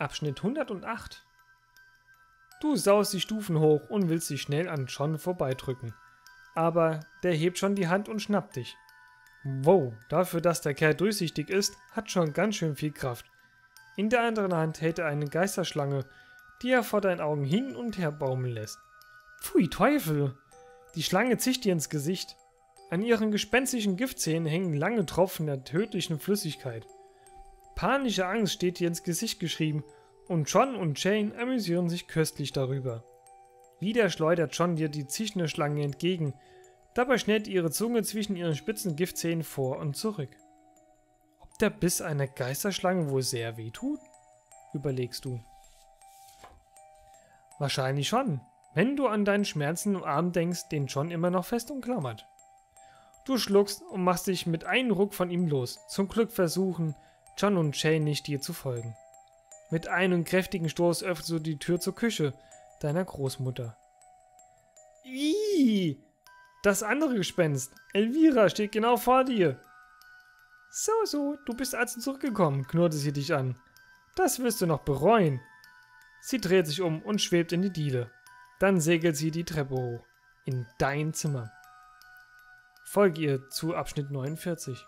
Abschnitt 108 Du saust die Stufen hoch und willst dich schnell an John vorbeidrücken. Aber der hebt schon die Hand und schnappt dich. Wow, dafür, dass der Kerl durchsichtig ist, hat schon ganz schön viel Kraft. In der anderen Hand hält er eine Geisterschlange, die er vor deinen Augen hin und her baumeln lässt. Pfui Teufel! Die Schlange zischt dir ins Gesicht. An ihren gespenstischen Giftzähnen hängen lange Tropfen der tödlichen Flüssigkeit. Panische Angst steht dir ins Gesicht geschrieben und John und Jane amüsieren sich köstlich darüber. Wieder schleudert John dir die zischende Schlange entgegen, dabei schnellt ihre Zunge zwischen ihren spitzen Giftzähnen vor und zurück. Ob der Biss einer Geisterschlange wohl sehr weh tut? Überlegst du. Wahrscheinlich schon, wenn du an deinen Schmerzen im Arm denkst, den John immer noch fest umklammert. Du schluckst und machst dich mit einem Ruck von ihm los. Zum Glück versuchen John und Jane nicht dir zu folgen. Mit einem kräftigen Stoß öffnest du die Tür zur Küche deiner Großmutter. Ih, das andere Gespenst, Elvira, steht genau vor dir. So, so, du bist also zurückgekommen, knurrte sie dich an. Das wirst du noch bereuen. Sie dreht sich um und schwebt in die Diele. Dann segelt sie die Treppe hoch. In dein Zimmer. Folge ihr zu Abschnitt 49.